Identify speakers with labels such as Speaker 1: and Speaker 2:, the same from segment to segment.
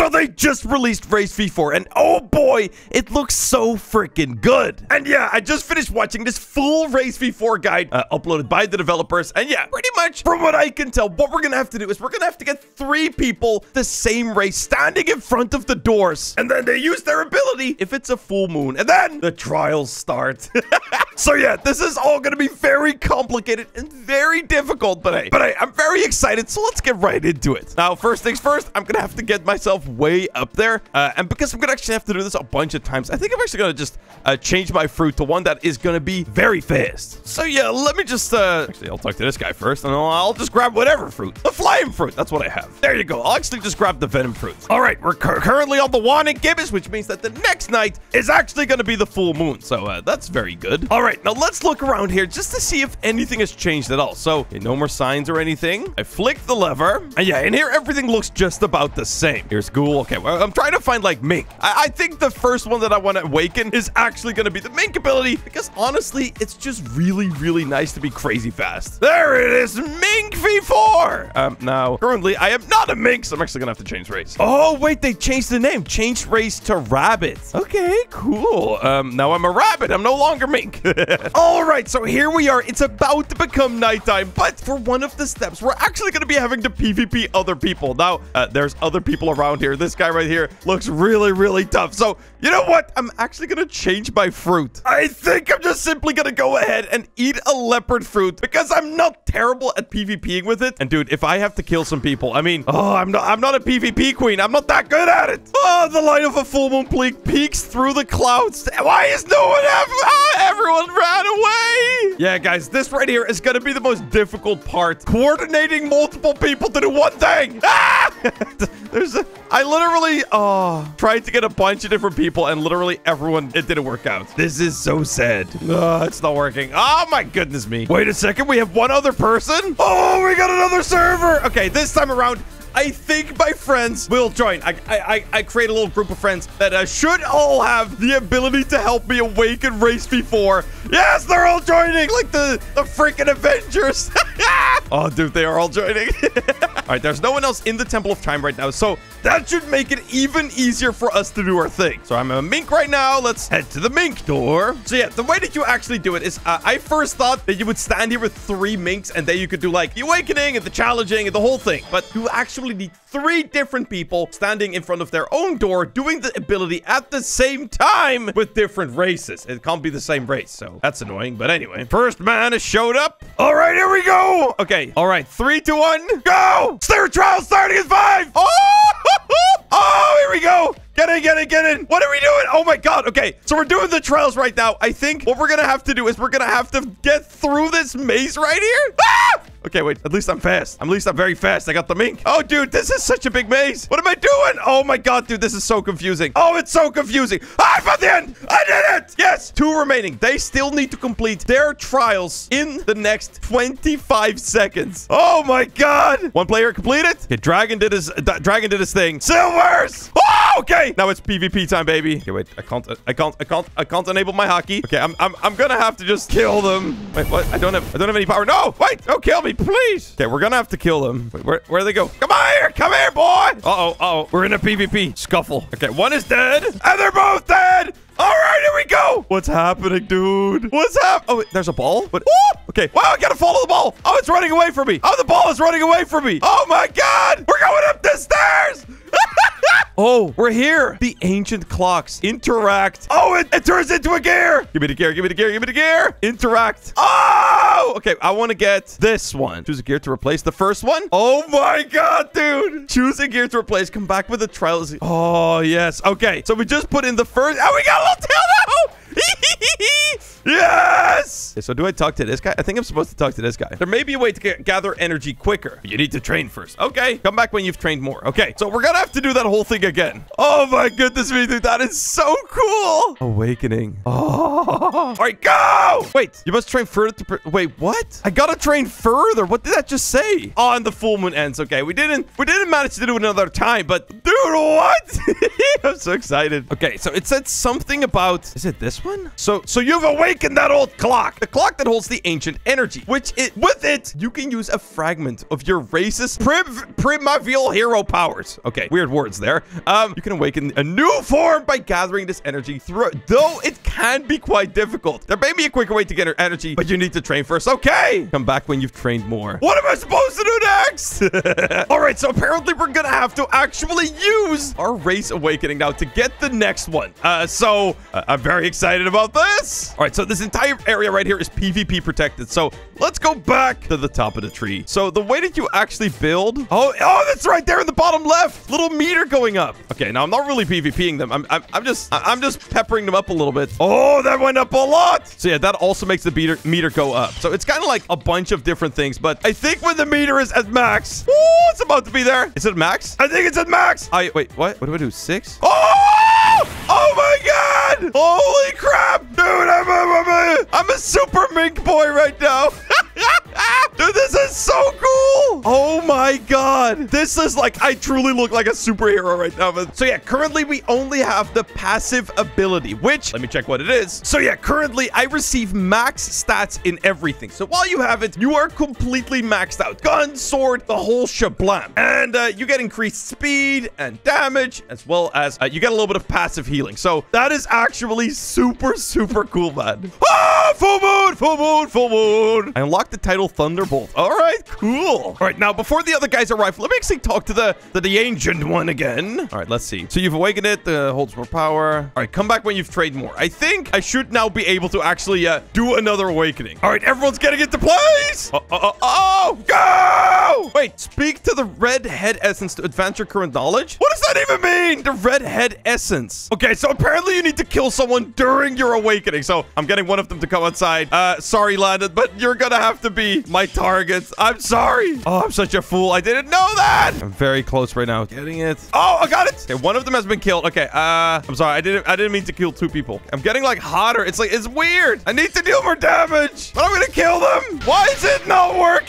Speaker 1: So they just released Race V4, and oh boy, it looks so freaking good. And yeah, I just finished watching this full Race V4 guide uh, uploaded by the developers. And yeah, pretty much from what I can tell, what we're gonna have to do is we're gonna have to get three people the same race standing in front of the doors. And then they use their ability if it's a full moon. And then the trials start. so yeah, this is all gonna be very complicated and very difficult, but hey, but hey, I'm very excited. So let's get right into it. Now, first things first, I'm gonna have to get myself way up there. Uh, and because I'm gonna actually have to do this a bunch of times, I think I'm actually gonna just uh, change my fruit to one that is gonna be very fast. So yeah, let me just, uh, actually, I'll talk to this guy first, and I'll, I'll just grab whatever fruit. The flying fruit, that's what I have. There you go. I'll actually just grab the venom fruit. All right, we're cur currently on the Waxing Gibbous, which means that the next night is actually gonna be the full moon. So uh, that's very good. All right, now let's look around here just to see if anything has changed at all. So, okay, no more signs or anything. I flick the lever, and yeah, in here, everything looks just about the same. Here's Ghoul. Okay, well, I'm trying to find, like, Mink. I, I think the first one that I want to awaken is actually going to be the Mink ability, because honestly, it's just really, really nice to be crazy fast. There it is, Mink V4! Um, now, currently, I am not a Mink, so I'm actually going to have to change race. Oh, wait, they changed the name. Changed race to Rabbit. Okay, cool. Um, now I'm a rabbit. I'm no longer Mink. All right, so here we are. It's about to become nighttime, but for one of the steps, we're actually going to be having to PvP other people. Now, uh, there's other people around here. This guy right here looks really, really tough. So, you know what? I'm actually going to change my fruit. I think I'm just simply going to go ahead and eat a leopard fruit because I'm not terrible at PvPing with it. And dude, if I have to kill some people, I mean, oh, I'm not, I'm not a PvP queen. I'm not that good at it. Oh, the light of a full moon peak peeks through the clouds. Why is no one ever? Ah, everyone ran away. Yeah, guys, this right here is to be the most difficult part. Coordinating multiple people to do one thing. Ah! There's a, I literally, oh, tried to get a bunch of different people and literally everyone, it didn't work out. This is so sad. Oh, it's not working. Oh my goodness me. Wait a second. We have one other person. Oh, we got another server. Okay, this time around, I think my friends will join. I I, I create a little group of friends that uh, should all have the ability to help me awaken Race V4. Yes, they're all joining, like the, the freaking Avengers. oh, dude, they are all joining. all right, there's no one else in the Temple of Time right now, so that should make it even easier for us to do our thing. So I'm a mink right now. Let's head to the mink door. So yeah, the way that you actually do it is uh, I first thought that you would stand here with three minks and then you could do like the awakening and the challenging and the whole thing. But you actually need three different people standing in front of their own door doing the ability at the same time with different races. It can't be the same race, so that's annoying. But anyway, first man has showed up. All right, here we go. Okay, all right, three, two, one, go. Stair trial starting in five. Oh! Oh, here we go. Get in, get in, get in. What are we doing? Oh my god. Okay, so we're doing the trials right now. I think what we're gonna have to do is we're gonna have to get through this maze right here. Ah! Okay, wait. At least I'm fast. I'm at least I'm very fast. I got the mink. Oh, dude, this is such a big maze. What am I doing? Oh my god, dude, this is so confusing. Oh, it's so confusing. Ah, I found the end. I did it. Yes, two remaining. They still need to complete their trials in the next 25 seconds. Oh my god. One player completed. Okay, Dragon did his Dragon did his thing. Silvers. Oh, okay. Now it's PvP time, baby. Okay, wait. I can't. I can't. I can't. I can't enable my Haki. Okay, I'm. I'm. I'm gonna have to just kill them. Wait, what? I don't have. I don't have any power. No. Wait. Don't kill me, please. Okay, we're gonna have to kill them. Wait, where? Where they go? Come here. Come here, boy. Uh oh. Uh oh. We're in a PvP scuffle. Okay, one is dead, and they're both dead. All right, here we go. What's happening, dude? What's happening? Oh, wait, there's a ball. But! Okay. Wow, I gotta follow the ball. Oh, it's running away from me. Oh, the ball is running away from me. Oh my God. We're going up the stairs. oh, we're here. The ancient clocks interact. Oh, it, it turns into a gear. Give me the gear. Give me the gear. Give me the gear. Interact. Oh, okay. I want to get this one. Choose a gear to replace the first one. Oh my God, dude. Choose a gear to replace. Come back with a trials. Oh, yes. Okay. So we just put in the first. Oh, we got a little tail now. yes! Okay, so do I talk to this guy? I think I'm supposed to talk to this guy. There may be a way to get, gather energy quicker. You need to train first. Okay, come back when you've trained more. Okay, so we're gonna have to do that whole thing again. Oh my goodness me, dude. That is so cool. Awakening. Oh. All right, go! Wait, you must train further to... Wait, what? I gotta train further. What did that just say? Oh, and the full moon ends. Okay, we didn't... We didn't manage to do it another time, but... Dude, what? I'm so excited. Okay, so it said something about... Is it this one? So, so you've awakened awaken that old clock. The clock that holds the ancient energy, which it with it, you can use a fragment of your racist prim primavial hero powers. Okay, weird words there. Um, you can awaken a new form by gathering this energy through, though it can be quite difficult. There may be a quicker way to get her energy, but you need to train first. Okay, come back when you've trained more. What am I supposed to do next? All right, so apparently we're gonna have to actually use our race awakening now to get the next one. Uh, so uh, I'm very excited about this. All right, so this entire area right here is PvP protected. So let's go back to the top of the tree. So the way that you actually build, oh, oh, that's right there in the bottom left, little meter going up. Okay, now I'm not really PvPing them. I'm, I'm, I'm just, I'm just peppering them up a little bit. Oh, that went up a lot. So yeah, that also makes the meter meter go up. So it's kind of like a bunch of different things. But I think when the meter is at max, oh, it's about to be there. Is it max? I think it's at max. I wait, what? What do I do? Six? Oh my god! Holy crap! Dude, I'm a, I'm a, I'm a super mink boy right now. My god. This is like, I truly look like a superhero right now. So yeah, currently we only have the passive ability, which, let me check what it is. So yeah, currently I receive max stats in everything. So while you have it, you are completely maxed out. Gun, sword, the whole shablam. And uh, you get increased speed and damage, as well as uh, you get a little bit of passive healing. So that is actually super, super cool, man. Ah, full moon, full moon, full moon. I unlocked the title Thunderbolt. All right, cool. All right, now before the other guys arrive, let me actually talk to the, the, the ancient one again. All right, let's see. So you've awakened it, uh, holds more power. All right, come back when you've trained more. I think I should now be able to actually uh, do another awakening. All right, everyone's getting into place. Oh, oh, oh, oh, go! Wait, speak to the red head essence to advance your current knowledge? What does that even mean? The red head essence. Okay, so apparently you need to kill someone during your awakening. So I'm getting one of them to come outside. Uh, sorry, Landon, but you're gonna have to be my target. I'm sorry. Oh, I'm such a fool. I didn't know that. I'm very close right now. Getting it. Oh, I got it. Okay, one of them has been killed. Okay, uh, I'm sorry. I didn't I didn't mean to kill two people. I'm getting like hotter. It's like, it's weird. I need to deal more damage, but I'm gonna kill them. Why is it not working?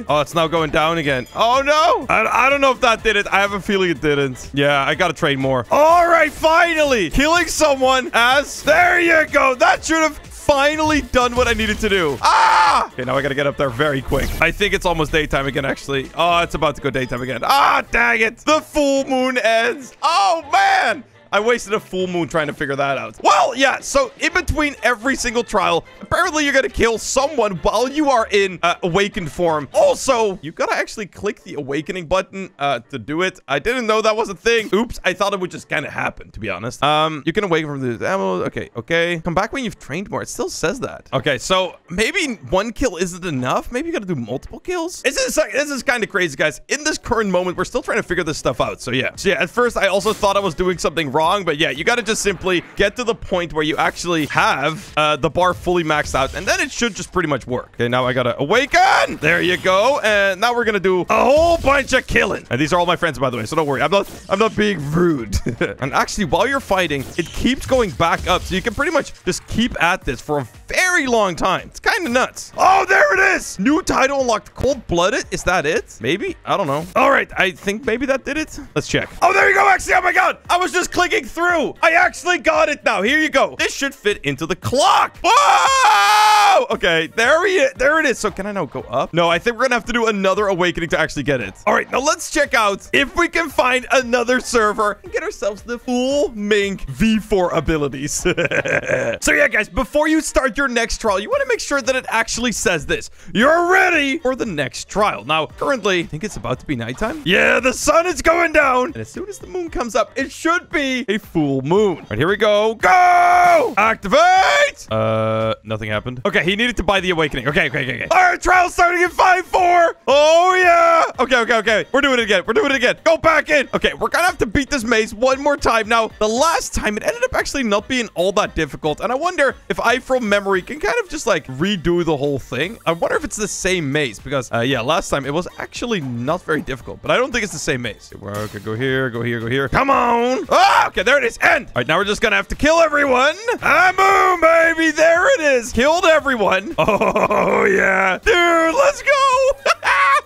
Speaker 1: Oh, it's now going down again. Oh, no. I, I don't know if that did it. I have a feeling it didn't. Yeah, I gotta trade more. All right, finally. Killing someone as... There you go. That should have finally done what I needed to do. Ah! Okay, now I gotta get up there very quick. I think it's almost daytime again, actually. Oh, it's about to go daytime again. Ah, dang it. The full moon ends. Oh, man. I wasted a full moon trying to figure that out. Well, yeah, so in between every single trial, apparently you're gonna kill someone while you are in uh, awakened form. Also, you gotta actually click the awakening button uh, to do it. I didn't know that was a thing. Oops, I thought it would just kind of happen, to be honest. Um, you can awaken from the ammo. Okay, okay. Come back when you've trained more. It still says that. Okay, so maybe one kill isn't enough. Maybe you gotta do multiple kills. This is, this is kind of crazy, guys. In this current moment, we're still trying to figure this stuff out. So yeah. So yeah, at first I also thought I was doing something wrong wrong, but yeah, you got to just simply get to the point where you actually have uh, the bar fully maxed out, and then it should just pretty much work. Okay, now I got to awaken. There you go. And now we're going to do a whole bunch of killing. And these are all my friends, by the way, so don't worry. I'm not, I'm not being rude. and actually, while you're fighting, it keeps going back up, so you can pretty much just keep at this for a very long time. It's kind of nuts. Oh, there it is. New title unlocked. Cold-blooded. Is that it? Maybe? I don't know. All right. I think maybe that did it. Let's check. Oh, there you go, Actually, Oh, my God. I was just clicking through. I actually got it now. Here you go. This should fit into the clock. Whoa! Okay. There, he is. there it is. So can I now go up? No, I think we're going to have to do another awakening to actually get it. All right. Now let's check out if we can find another server and get ourselves the full Mink V4 abilities. so yeah, guys, before you start your next trial, you want to make sure that it actually says this. You're ready for the next trial. Now, currently, I think it's about to be nighttime. Yeah, the sun is going down. And as soon as the moon comes up, it should be a full moon. All right, here we go. Go! Activate! Uh, nothing happened. Okay, he needed to buy the awakening. Okay, okay, okay, okay. All right, trial starting in 5-4. Oh, yeah. Okay, okay, okay. We're doing it again. We're doing it again. Go back in. Okay, we're gonna have to beat this maze one more time. Now, the last time, it ended up actually not being all that difficult. And I wonder if I, from memory, can kind of just, like, redo the whole thing. I wonder if it's the same maze. Because, uh, yeah, last time, it was actually not very difficult. But I don't think it's the same maze. Okay, go here, go here, go here. Come on. Ah, okay, there it is. End. All right, now we're just gonna have to kill everyone. Ah, boom, baby. There it is. Killed everyone. Oh, yeah. Dude, let's go.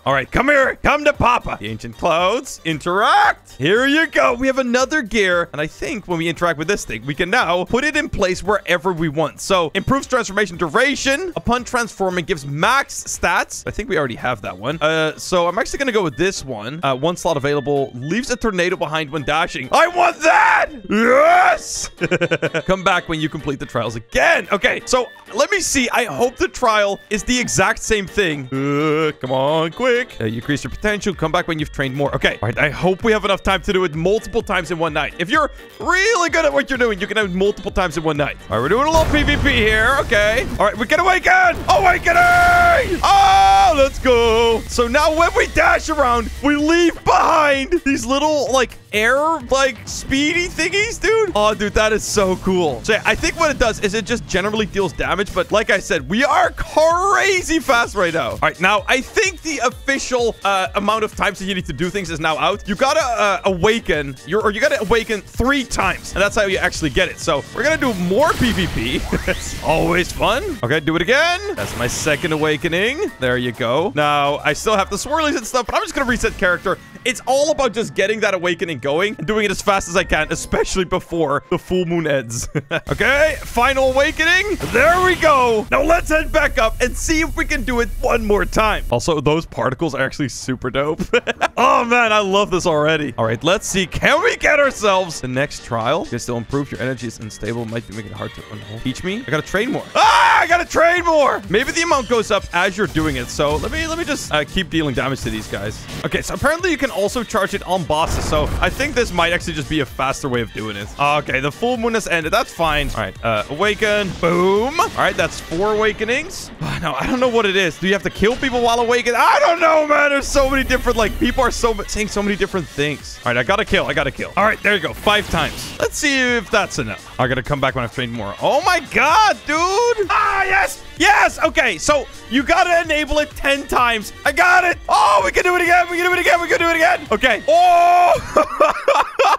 Speaker 1: All right, come here. Come to Papa. The ancient clouds. Interact. Here you go. We have another gear. And I think when we interact with this thing, we can now put it in place wherever we want. So improves transformation duration upon transforming, gives max stats. I think we already have that one. Uh, so I'm actually going to go with this one. Uh, one slot available. Leaves a tornado behind when dashing. I want that. Yes. Come back when you complete the trials again. Okay, so let me see. I hope the trial is the exact same thing. Uh, come on, quick. Uh, you increase your potential. Come back when you've trained more. Okay. All right. I hope we have enough time to do it multiple times in one night. If you're really good at what you're doing, you can have multiple times in one night. All right. We're doing a little PvP here. Okay. All right. We can awaken. Awakening. Oh, let's go. So now when we dash around, we leave behind these little like air like speedy thingies, dude. Oh, dude, that is so cool. So yeah, I think what it does is it just generally deals damage. But like I said, we are crazy fast right now. All right, now I think the official uh, amount of times that you need to do things is now out. You gotta uh, awaken, You're, or you gotta awaken three times, and that's how you actually get it. So we're gonna do more PvP. it's always fun. Okay, do it again. That's my second awakening. There you go. Now I still have the swirlies and stuff, but I'm just gonna reset character it's all about just getting that awakening going and doing it as fast as I can, especially before the full moon ends. okay, final awakening. There we go. Now let's head back up and see if we can do it one more time. Also, those particles are actually super dope. oh, man, I love this already. All right, let's see. Can we get ourselves the next trial? Can still improve. Your energy is unstable. Might be making it hard to unhold. Teach me. I gotta train more. Ah, I gotta train more. Maybe the amount goes up as you're doing it. So let me let me just uh, keep dealing damage to these guys. Okay, so apparently you can also charge it on bosses. So I think this might actually just be a faster way of doing it. Okay, the full moon has ended. That's fine. All right, uh, awaken. Boom. All right, that's four awakenings. no, I don't know what it is. Do you have to kill people while awakened? I don't know, man. There's so many different, like, people are so saying so many different things. All right, I gotta kill. I gotta kill. All right, there you go. Five times. Let's see if that's enough. I gotta come back when I've trained more. Oh my god, dude. Ah, yes. Yes! Okay, so you gotta enable it 10 times. I got it! Oh, we can do it again! We can do it again! We can do it again! Okay. Oh!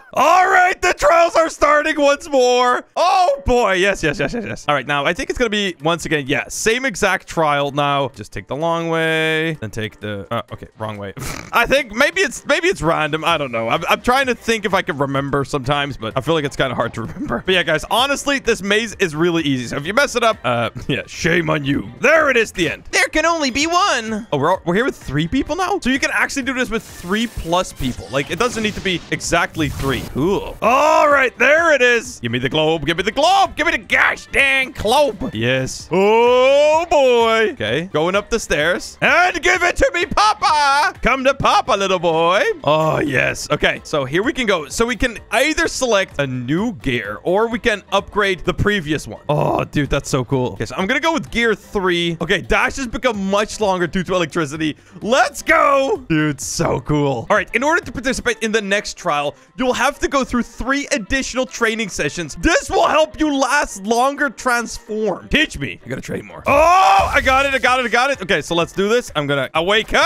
Speaker 1: All right, the trials are starting once more. Oh, boy. Yes, yes, yes, yes, yes. All right, now I think it's gonna be, once again, yeah, same exact trial now. Just take the long way, then take the... Uh, okay, wrong way. I think maybe it's maybe it's random. I don't know. I'm, I'm trying to think if I can remember sometimes, but I feel like it's kind of hard to remember. But yeah, guys, honestly, this maze is really easy. So if you mess it up, uh, yeah, shame on you. There it is, the end. There can only be one. Oh, we're, we're here with three people now? So you can actually do this with three plus people. Like, it doesn't need to be exactly three. Cool. All right, there it is. Give me the globe. Give me the globe. Give me the gosh dang globe. Yes. Oh, boy. Okay, going up the stairs. And give it to me, Papa. Come to Papa, little boy. Oh, yes. Okay, so here we can go. So we can either select a new gear or we can upgrade the previous one. Oh, dude, that's so cool. Okay, so I'm going to go with gear three. Okay, dash has become much longer due to electricity. Let's go. Dude, so cool. All right, in order to participate in the next trial, you'll have to go through three additional training sessions. This will help you last longer transform. Teach me. I gotta trade more. Oh, I got it. I got it. I got it. Okay, so let's do this. I'm gonna awaken.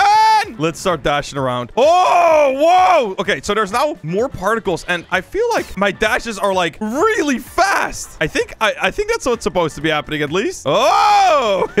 Speaker 1: Let's start dashing around. Oh, whoa. Okay, so there's now more particles, and I feel like my dashes are like really fast. I think I, I think that's what's supposed to be happening at least. Oh,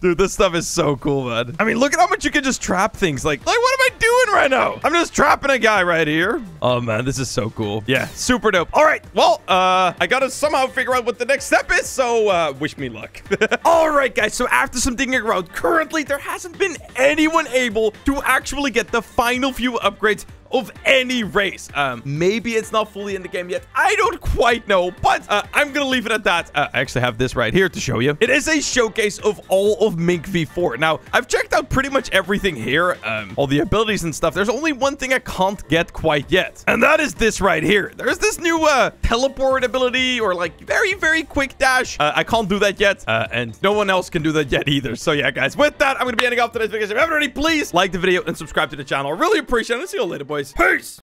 Speaker 1: Dude, this stuff is so cool, man. I mean, look at how much you can just trap things. Like, like, what am I doing right now? I'm just trapping a guy right here. Oh, man, this is so cool. Yeah, super dope. All right, well, uh, I gotta somehow figure out what the next step is, so uh, wish me luck. All right, guys, so after some digging around, currently there hasn't been anyone able to actually get the final few upgrades of any race. Um, maybe it's not fully in the game yet. I don't quite know, but uh, I'm gonna leave it at that. Uh, I actually have this right here to show you. It is a showcase of all of Mink V4. Now, I've checked out pretty much everything here, um, all the abilities and stuff. There's only one thing I can't get quite yet, and that is this right here. There's this new uh, teleport ability or like very, very quick dash. Uh, I can't do that yet, uh, and no one else can do that yet either. So yeah, guys, with that, I'm gonna be ending off today's video. If you haven't already, please like the video and subscribe to the channel. I really appreciate it. I'll see you later, boys. Peace!